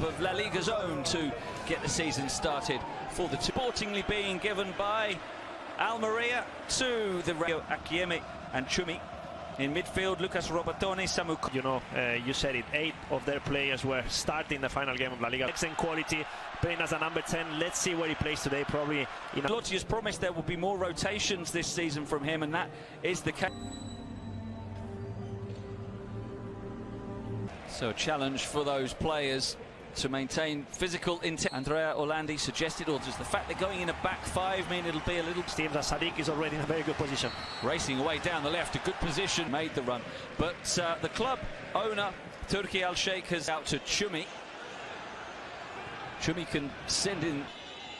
of La Liga's own to get the season started for the two. Sportingly being given by Almeria to the Rio Akieme and Chumi. In midfield, Lucas Robertone, Samu. You know, uh, you said it, eight of their players were starting the final game of La Liga. Excellent quality, playing as a number 10. Let's see where he plays today, probably. Ancelotti has promised there will be more rotations this season from him, and that is the case. So a challenge for those players to maintain physical intent. Andrea Orlandi suggested, or does the fact they're going in a back five mean it'll be a little Steve Sadiq is already in a very good position. racing away down the left, a good position, made the run. But uh, the club owner, Turki Al Sheikh, has out to Chumi. Chumi can send in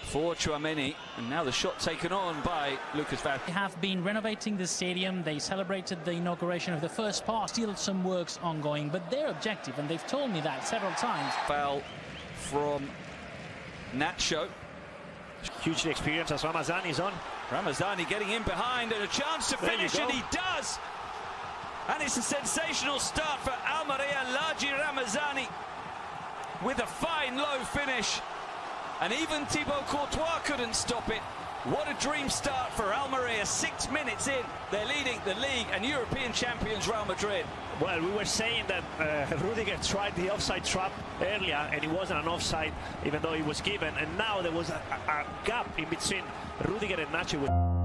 for Chouameni, and now the shot taken on by Lucas Vaz. They have been renovating the stadium. They celebrated the inauguration of the first part. Still some works ongoing, but their objective, and they've told me that several times, Foul from Nacho. Hugely experienced as Ramazan is on. Ramazani getting in behind and a chance to There finish, and he does. And it's a sensational start for Almeria Largie Ramazani with a fine low finish. And even Thibaut Courtois couldn't stop it. What a dream start for Almeria. Six minutes in, they're leading the league and European champions Real Madrid. Well, we were saying that uh, Rudiger tried the offside trap earlier, and it wasn't an offside, even though it was given. And now there was a, a, a gap in between Rudiger and Nacho.